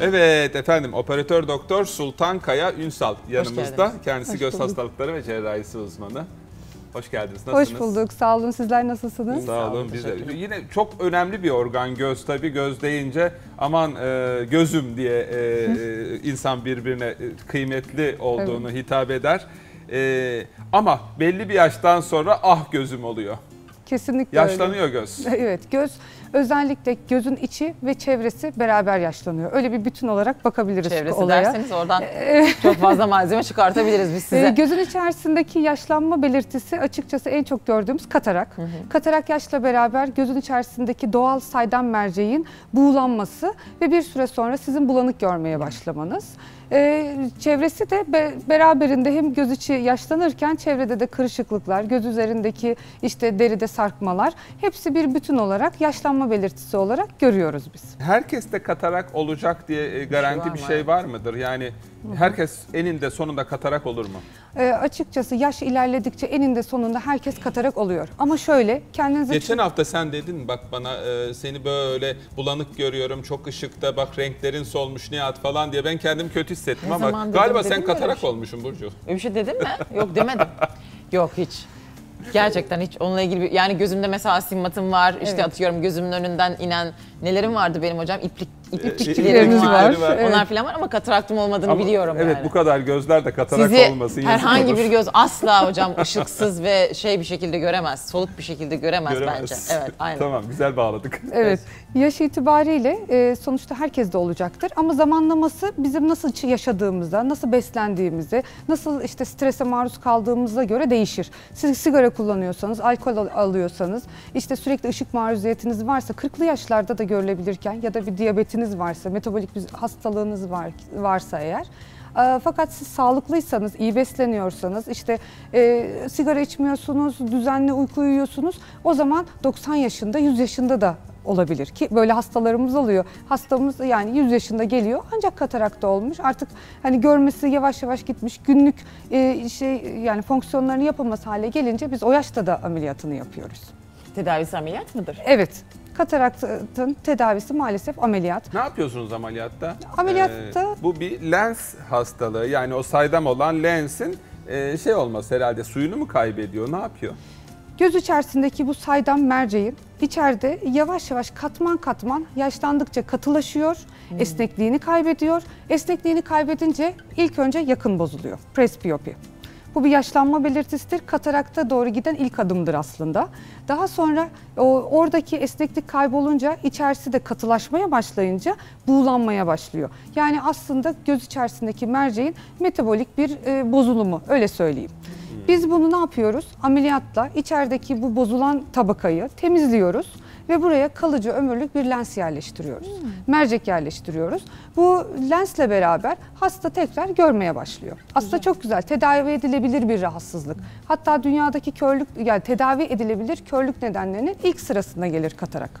Evet efendim operatör doktor Sultan Kaya Ünsal yanımızda. Kendisi Hoş göz bulduk. hastalıkları ve cerrahisi uzmanı. Hoş geldiniz. Nasılsınız? Hoş bulduk. Sağ olun. Sizler nasılsınız? Sağ olun, biz de. Yine çok önemli bir organ göz tabii göz deyince aman e, gözüm diye e, e, insan birbirine e, kıymetli olduğunu hitap eder. E, ama belli bir yaştan sonra ah gözüm oluyor. Kesinlikle öyle. Yaşlanıyor göz. Evet, göz özellikle gözün içi ve çevresi beraber yaşlanıyor. Öyle bir bütün olarak bakabiliriz Çevresi olaya. derseniz oradan çok fazla malzeme çıkartabiliriz biz size. Ee, gözün içerisindeki yaşlanma belirtisi açıkçası en çok gördüğümüz katarak. Katarak yaşla beraber gözün içerisindeki doğal saydam merceğin buğulanması ve bir süre sonra sizin bulanık görmeye başlamanız. Ee, çevresi de be- beraberinde hem göz içi yaşlanırken çevrede de kırışıklıklar, göz üzerindeki işte deride sarkmalar hepsi bir bütün olarak yaşlanma belirtisi olarak görüyoruz biz. Herkeste katarak olacak diye e, garanti var bir şey var mıdır? Yani herkes eninde sonunda katarak olur mu? Ee, açıkçası yaş ilerledikçe eninde sonunda herkes katarak oluyor. Ama şöyle kendinize Geçen hafta sen dedin bak bana e, seni böyle bulanık görüyorum çok ışıkta bak renklerin solmuş Nihat falan diye ben kendimi kötü hissettim Ne ama dedim, galiba dedim sen katarak şey? olmuşsun Burcu. Öyle bir şey dedim mi? Yok demedim. Yok hiç. Gerçekten hiç onunla ilgili bir, yani gözümde mesela astigmatım var. İşte Evet. atıyorum gözümün önünden inen nelerim vardı benim hocam? İplik iplikçilerim iplikçilerimiz var. var. Evet. Onlar falan var ama kataraktım olmadığını Ama biliyorum evet yani. bu kadar gözler de katarak Sizi olmasın. yazık herhangi olur. bir göz asla hocam ışıksız ve şey bir şekilde göremez. Soluk bir şekilde göremez, Göremez. bence. Evet aynen. tamam güzel bağladık. Evet. Yaş itibariyle e, sonuçta herkes de olacaktır ama zamanlaması bizim nasıl yaşadığımızda, nasıl beslendiğimizi, nasıl işte strese maruz kaldığımıza göre değişir. Siz sigara kullanıyorsanız, alkol al- alıyorsanız, işte sürekli ışık maruziyetiniz varsa 40'lı yaşlarda da görülebilirken ya da bir diyabetiniz varsa, metabolik bir hastalığınız var varsa eğer e, fakat siz sağlıklıysanız, iyi besleniyorsanız, işte e, sigara içmiyorsunuz, düzenli uyku uyuyorsunuz, o zaman 90 yaşında, 100 yaşında da olabilir ki böyle hastalarımız oluyor. Hastamız yani 100 yaşında geliyor ancak katarakta olmuş. Artık hani görmesi yavaş yavaş gitmiş. Günlük e, şey yani fonksiyonlarını yapamaz hale gelince biz o yaşta da ameliyatını yapıyoruz. Tedavisi ameliyat mıdır? Evet. Kataraktın tedavisi maalesef ameliyat. Ne yapıyorsunuz ameliyatta? Ameliyatta- Ee, bu bir lens hastalığı yani o saydam olan lensin e, şey olması herhalde suyunu mu kaybediyor ne yapıyor? Göz içerisindeki bu saydam merceğin içeride yavaş yavaş katman katman yaşlandıkça katılaşıyor, esnekliğini kaybediyor. Esnekliğini kaybedince ilk önce yakın bozuluyor. Presbiyopi. Bu bir yaşlanma belirtisidir. Katarakta doğru giden ilk adımdır aslında. Daha sonra o oradaki esneklik kaybolunca içerisi de katılaşmaya başlayınca buğulanmaya başlıyor. Yani aslında göz içerisindeki merceğin metabolik bir e, bozulumu öyle söyleyeyim. Biz bunu ne yapıyoruz? Ameliyatla içerideki bu bozulan tabakayı temizliyoruz ve buraya kalıcı ömürlük bir lens yerleştiriyoruz. Mercek yerleştiriyoruz. Bu lensle beraber hasta tekrar görmeye başlıyor. Aslında çok güzel, tedavi edilebilir bir rahatsızlık. Hatta dünyadaki körlük yani tedavi edilebilir körlük nedenlerinin ilk sırasına gelir katarak.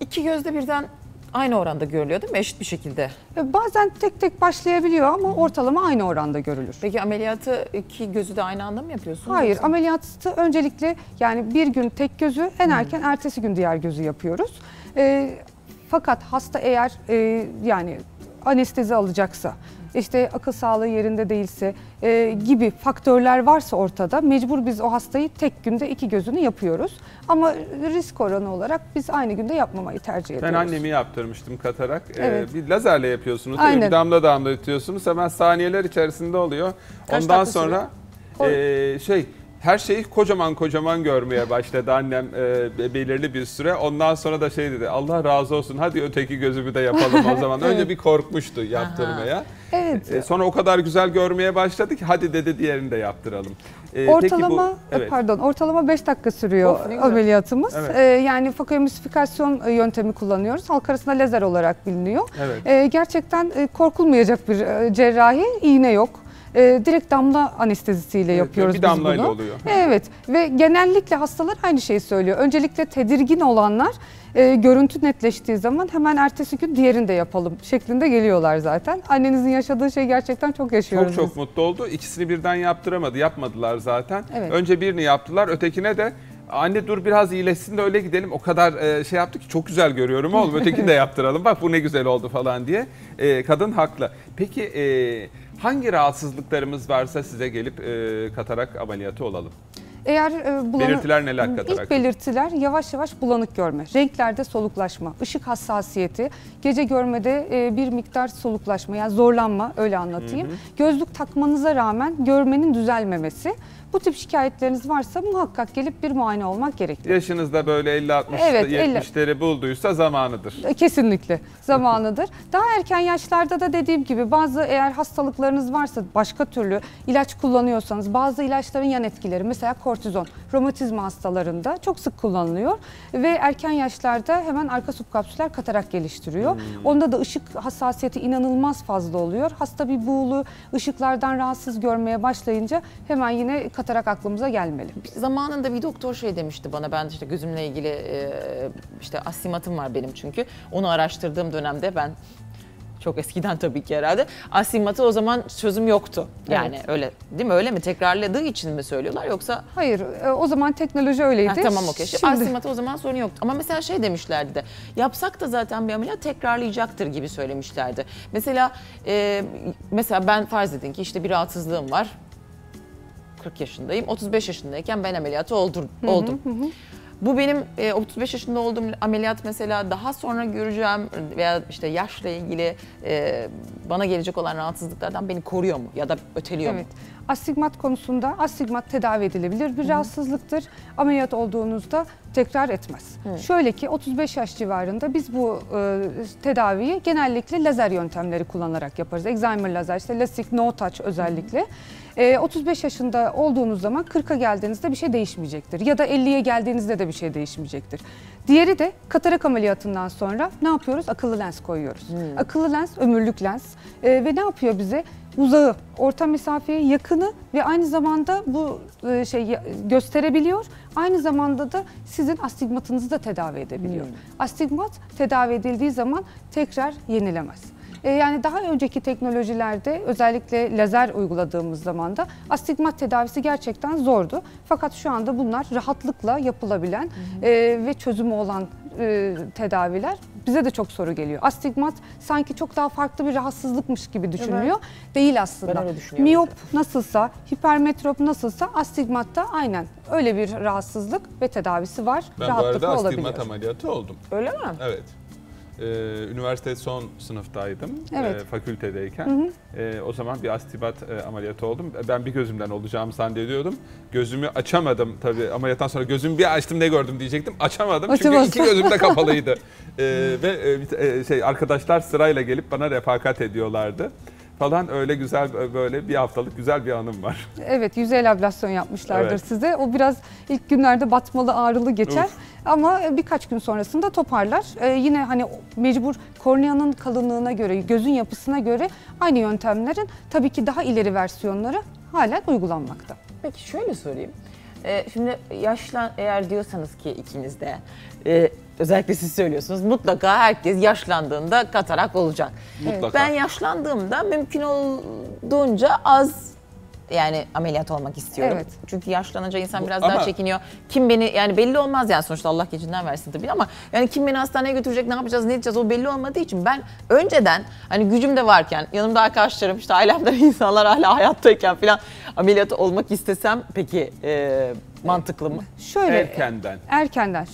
İki gözde birden aynı oranda görülüyor değil mi? Eşit bir şekilde. E, Bazen tek tek başlayabiliyor ama ortalama aynı oranda görülür. Peki ameliyatı iki gözü de aynı anda mı yapıyorsunuz? Hayır, yoksa? ameliyatı öncelikle yani bir gün tek gözü, en erken ertesi gün diğer gözü yapıyoruz. Ee, fakat hasta eğer e, yani anestezi alacaksa, işte akıl sağlığı yerinde değilse e, gibi faktörler varsa ortada mecbur biz o hastayı tek günde iki gözünü yapıyoruz. Ama risk oranı olarak biz aynı günde yapmamayı tercih ediyoruz. Ben annemi yaptırmıştım katarak. Ee, Evet. bir lazerle yapıyorsunuz değil? Aynen. Bir damla damlatıyorsunuz hemen saniyeler içerisinde oluyor. Kaç Ondan sonra e, şey her şeyi kocaman kocaman görmeye başladı annem e, be- belirli bir süre. Ondan sonra da şey dedi Allah razı olsun hadi öteki gözümü de yapalım o zaman. Önce bir korkmuştu yaptırmaya. Evet. E, sonra o kadar güzel görmeye başladı ki hadi dedi diğerini de yaptıralım. E, peki Ortalama bu- evet. pardon ortalama 5 dakika sürüyor Of, ameliyatımız. Evet. Ee, yani fakoemulsifikasyon e, yöntemi kullanıyoruz. Halk arasında lazer olarak biliniyor. Evet. Ee, gerçekten e, korkulmayacak bir e, cerrahi, iğne yok. E, direkt damla anestezisiyle Evet, yapıyoruz bir biz bunu. oluyor. Evet ve genellikle hastalar aynı şeyi söylüyor. Öncelikle tedirgin olanlar e, görüntü netleştiği zaman hemen ertesi gün diğerini de yapalım şeklinde geliyorlar zaten. Annenizin yaşadığı şey gerçekten çok yaşıyoruz Çok biz. çok mutlu oldu. İkisini birden yaptıramadı. Yapmadılar zaten. Evet. Önce birini yaptılar. Ötekine de Anne dur biraz iyileşsin de öyle gidelim. O kadar e, şey yaptı ki çok güzel görüyorum oğlum. Ötekini de yaptıralım. Bak bu ne güzel oldu falan diye. E, kadın haklı. Peki e, hangi rahatsızlıklarımız varsa size gelip e, katarak ameliyatı olalım? Eğer e, bulanık, Belirtiler neler katarak? İlk belirtiler yavaş yavaş bulanık görme, renklerde soluklaşma, ışık hassasiyeti, gece görmede e, bir miktar soluklaşma yani zorlanma öyle anlatayım. Gözlük takmanıza rağmen görmenin düzelmemesi. Bu tip şikayetleriniz varsa muhakkak gelip bir muayene olmak gerekli. Yaşınızda böyle 50-60 Evet, 50. 70'leri bulduysa zamanıdır. E, Kesinlikle zamanıdır. Daha erken yaşlarda da dediğim gibi bazı eğer hastalıklarınız varsa başka türlü ilaç kullanıyorsanız bazı ilaçların yan etkileri mesela kortizon romatizma hastalarında çok sık kullanılıyor ve erken yaşlarda hemen arka subkapsüler katarak geliştiriyor. Onda da ışık hassasiyeti inanılmaz fazla oluyor. Hasta bir buğulu ışıklardan rahatsız görmeye başlayınca hemen yine katarak aklımıza gelmeli. Zamanında bir doktor şey demişti bana ben işte gözümle ilgili e, işte astigmatım var benim çünkü. Onu araştırdığım dönemde ben çok eskiden tabii ki herhalde. Astigmatı o zaman çözüm yoktu. Yani öyle değil mi? Öyle mi? Tekrarladığı için mi söylüyorlar yoksa Hayır e, o zaman teknoloji öyleydi. Ha, tamam okey. Şimdi- Astigmatı o zaman sorun yoktu. Ama mesela şey demişlerdi de yapsak da zaten bir ameliyat tekrarlayacaktır gibi söylemişlerdi. Mesela e, mesela ben farz edin ki işte bir rahatsızlığım var. 40 yaşındayım. 35 yaşındayken ben ameliyatı oldur, oldum. Bu benim e, 35 yaşında olduğum ameliyat mesela daha sonra göreceğim veya işte yaşla ilgili e, bana gelecek olan rahatsızlıklardan beni koruyor mu ya da öteliyor Evet. mu? Astigmat konusunda astigmat tedavi edilebilir bir rahatsızlıktır. Ameliyat olduğunuzda tekrar etmez. Şöyle ki 35 yaş civarında biz bu e, tedaviyi genellikle lazer yöntemleri kullanarak yaparız. Excimer lazer, işte lasik, no touch özellikle. E, 35 yaşında olduğunuz zaman 40'a geldiğinizde bir şey değişmeyecektir. Ya da 50'ye geldiğinizde de bir şey değişmeyecektir. Diğeri de katarak ameliyatından sonra ne yapıyoruz? Akıllı lens koyuyoruz. Akıllı lens ömürlük lens E, ve ne yapıyor bize? uzağı, orta mesafeye yakını ve aynı zamanda bu e, şey gösterebiliyor. Aynı zamanda da sizin astigmatınızı da tedavi edebiliyor. Astigmat tedavi edildiği zaman tekrar yenilemez. E, Yani daha önceki teknolojilerde özellikle lazer uyguladığımız zaman da astigmat tedavisi gerçekten zordu. Fakat şu anda bunlar rahatlıkla yapılabilen e, ve çözümü olan e, tedaviler. Bize de çok soru geliyor. Astigmat sanki çok daha farklı bir rahatsızlıkmış gibi düşünülüyor. Değil aslında. Miyop nasılsa, hipermetrop nasılsa astigmat da aynen öyle bir rahatsızlık ve tedavisi var. Ben bu Rahatlıkla arada olabiliyor. astigmat ameliyatı oldum. Öyle mi? Evet. Ee, üniversite son sınıftaydım Evet. e, fakültedeyken. E, o zaman bir astibat e, ameliyatı oldum. Ben bir gözümden olacağımı zannediyordum. Gözümü açamadım tabii ameliyattan sonra gözümü bir açtım ne gördüm diyecektim. Açamadım çünkü Açamazsın. iki gözüm de kapalıydı. E, ve e, bir- e, şey arkadaşlar sırayla gelip bana refakat ediyorlardı. Falan öyle güzel böyle bir haftalık güzel bir anım var. Evet yüzey ablasyon yapmışlardır Evet. size. O biraz ilk günlerde batmalı ağrılı geçer. Uf. Ama birkaç gün sonrasında toparlar. Ee, yine hani mecbur korneanın kalınlığına göre, gözün yapısına göre aynı yöntemlerin tabii ki daha ileri versiyonları halen uygulanmakta. Peki şöyle sorayım. Ee, şimdi yaşlan eğer diyorsanız ki ikiniz de e, özellikle siz söylüyorsunuz mutlaka herkes yaşlandığında katarak olacak. Mutlaka. Ben yaşlandığımda mümkün olduğunca az yani ameliyat olmak istiyorum. Evet. Çünkü yaşlanınca insan biraz ama- daha çekiniyor. Kim beni yani belli olmaz yani sonuçta Allah gecinden versin tabii ama yani kim beni hastaneye götürecek ne yapacağız ne edeceğiz o belli olmadığı için ben önceden hani gücüm de varken yanımda arkadaşlarım işte ailemden insanlar hala hayattayken falan ameliyatı olmak istesem peki e, mantıklı mı? Şöyle Erkenden. erkenden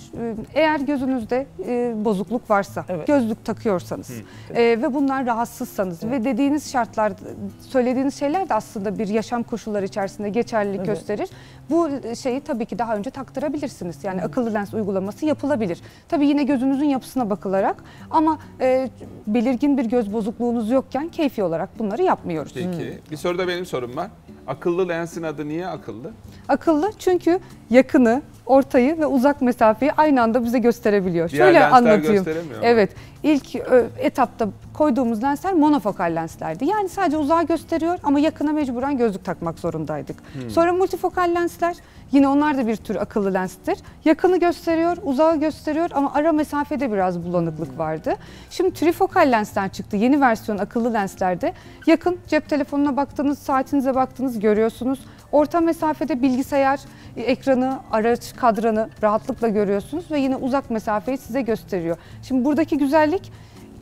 eğer gözünüzde e, bozukluk varsa, Evet. gözlük takıyorsanız e, ve bundan rahatsızsanız ve dediğiniz şartlar, söylediğiniz şeyler de aslında bir yaşam koşulları içerisinde geçerlilik Evet. gösterir. Bu şeyi tabii ki daha önce taktırabilirsiniz. Yani akıllı lens uygulaması yapılabilir. Tabii yine gözünüzün yapısına bakılarak ama e, belirgin bir göz bozukluğunuz yokken keyfi olarak bunları yapmıyoruz. Peki. Bir soru da benim sorum var. Akıllı lensin adı niye akıllı? Akıllı çünkü yakını, ortayı ve uzak mesafeyi aynı anda bize gösterebiliyor. Diğer Şöyle anlatayım. Evet. ilk ö, etapta koyduğumuz lensler monofokal lenslerdi. Yani sadece uzağa gösteriyor ama yakına mecburen gözlük takmak zorundaydık. Hmm. Sonra multifokal lensler yine onlar da bir tür akıllı lenstir. Yakını gösteriyor, uzağı gösteriyor ama ara mesafede biraz Hmm. bulanıklık vardı. Şimdi trifokal lensler çıktı. Yeni versiyon akıllı lenslerde yakın cep telefonuna baktınız, saatinize baktınız görüyorsunuz. Orta mesafede bilgisayar e, ekranı, araç kadranı rahatlıkla görüyorsunuz ve yine uzak mesafeyi size gösteriyor. Şimdi buradaki güzellik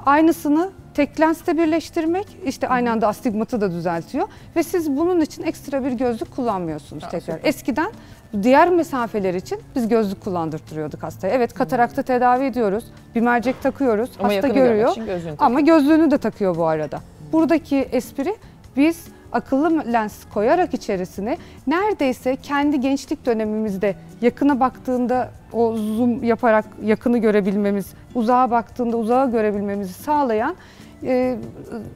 aynısını tek lensle birleştirmek işte aynı anda astigmatı da düzeltiyor ve siz bunun için ekstra bir gözlük kullanmıyorsunuz tekrar. süper. Eskiden diğer mesafeler için biz gözlük kullandırtıyorduk hastaya. Evet katarakta tedavi ediyoruz. Bir mercek takıyoruz. Ama hasta görüyor. gözlüğünü. Ama gözlüğünü de takıyor bu arada. Buradaki espri biz akıllı lens koyarak içerisine neredeyse kendi gençlik dönemimizde yakına baktığında o zoom yaparak yakını görebilmemiz, uzağa baktığında uzağa görebilmemizi sağlayan e,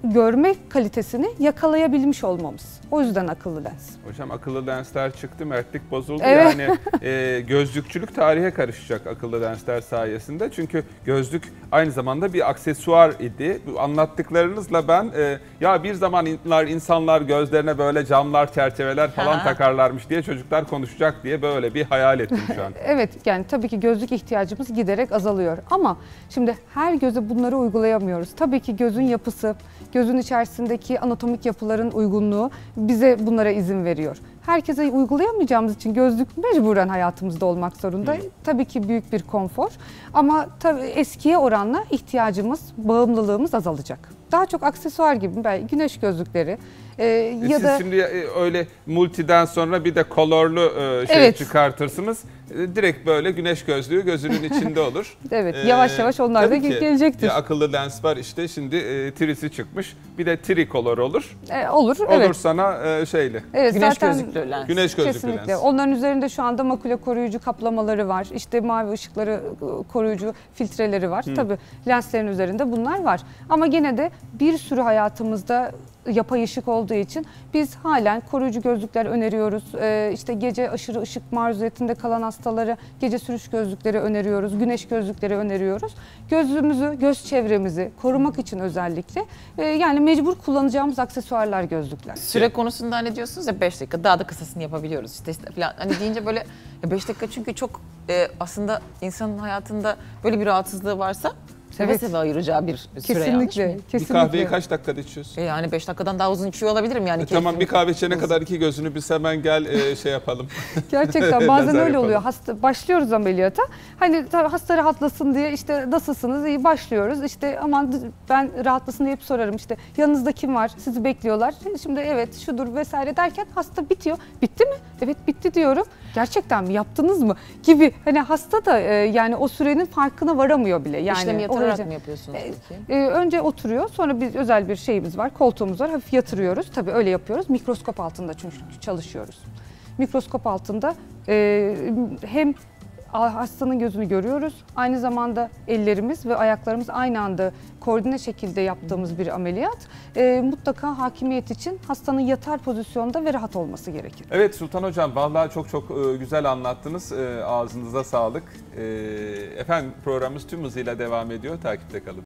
görme kalitesini yakalayabilmiş olmamız. O yüzden akıllı lens. Hocam akıllı lensler çıktı, mertlik bozuldu. Evet. Yani e, gözlükçülük tarihe karışacak akıllı lensler sayesinde. Çünkü gözlük aynı zamanda bir aksesuar idi. Bu anlattıklarınızla ben e, ya bir zamanlar insanlar gözlerine böyle camlar, çerçeveler falan Ha. takarlarmış diye çocuklar konuşacak diye böyle bir hayal ettim şu an. Evet yani tabii ki gözlük ihtiyacımız giderek azalıyor ama şimdi her göze bunları uygulayamıyoruz. Tabii ki gözün yapısı, gözün içerisindeki anatomik yapıların uygunluğu bize bunlara izin veriyor. Herkese uygulayamayacağımız için gözlük mecburen hayatımızda olmak zorunda. Tabii ki büyük bir konfor ama tabii eskiye oranla ihtiyacımız, bağımlılığımız azalacak. Daha çok aksesuar gibi belki güneş gözlükleri e, E, ya Siz da şimdi e, öyle multiden sonra bir de kolorlu e, şey Evet. çıkartırsınız. E, Direkt böyle güneş gözlüğü gözünün içinde olur. evet Ee, yavaş yavaş onlar da tabii ki. gelecektir. Ya akıllı lens var işte şimdi e, trisi çıkmış. Bir de tricolor olur. E, olur, Olur evet. sana e, şeyli. Evet, Güneş zaten gözlüklü lens. Güneş gözlüklü Kesinlikle. lens. Onların üzerinde şu anda makule koruyucu kaplamaları var. İşte mavi ışıkları e, koruyucu filtreleri var. Tabii lenslerin üzerinde bunlar var. Ama gene de bir sürü hayatımızda yapay ışık olduğu için biz halen koruyucu gözlükler öneriyoruz. Ee, işte gece aşırı ışık maruziyetinde kalan hastalara gece sürüş gözlükleri öneriyoruz. Güneş gözlükleri öneriyoruz. Gözümüzü, göz çevremizi korumak için özellikle e, yani mecbur kullanacağımız aksesuarlar gözlükler. Süre konusunda hani diyorsunuz ya 5 dakika daha da kısasını yapabiliyoruz işte, işte falan. Hani deyince böyle 5 dakika çünkü çok e, aslında insanın hayatında böyle bir rahatsızlığı varsa seve Evet. seve ayıracağı bir süre yanlış Kesinlikle? Bir kesinlikle. kahveyi kaç dakikada içiyorsun? E yani 5 dakikadan daha uzun içiyor olabilirim yani. E, tamam bir kahve içene kadar iki gözünü biz hemen gel e, şey yapalım. Gerçekten bazen öyle yapalım. oluyor. Hasta başlıyoruz ameliyata. Hani tabii hasta rahatlasın diye işte nasılsınız? İyi başlıyoruz. İşte aman ben rahatlasın diye hep sorarım. İşte yanınızda kim var? Sizi bekliyorlar. Şimdi evet şudur vesaire derken hasta bitiyor. Bitti mi? Evet bitti diyorum. Gerçekten mi? Yaptınız mı? Gibi. Hani hasta da e, yani o sürenin farkına varamıyor bile. Yani İşlemi o yatırarak mı yapıyorsunuz E, peki? ee, önce oturuyor, sonra bir özel bir şeyimiz var, koltuğumuz var. Hafif yatırıyoruz. Tabii öyle yapıyoruz. Mikroskop altında çünkü çalışıyoruz. Mikroskop altında e, hem hastanın gözünü görüyoruz. Aynı zamanda ellerimiz ve ayaklarımız aynı anda koordine şekilde yaptığımız bir ameliyat. E, mutlaka hakimiyet için hastanın yatar pozisyonda ve rahat olması gerekir. Evet Sultan Hocam vallahi çok çok e, güzel anlattınız. E, Ağzınıza sağlık. E, Efendim programımız tüm hızıyla devam ediyor. Takipte kalın.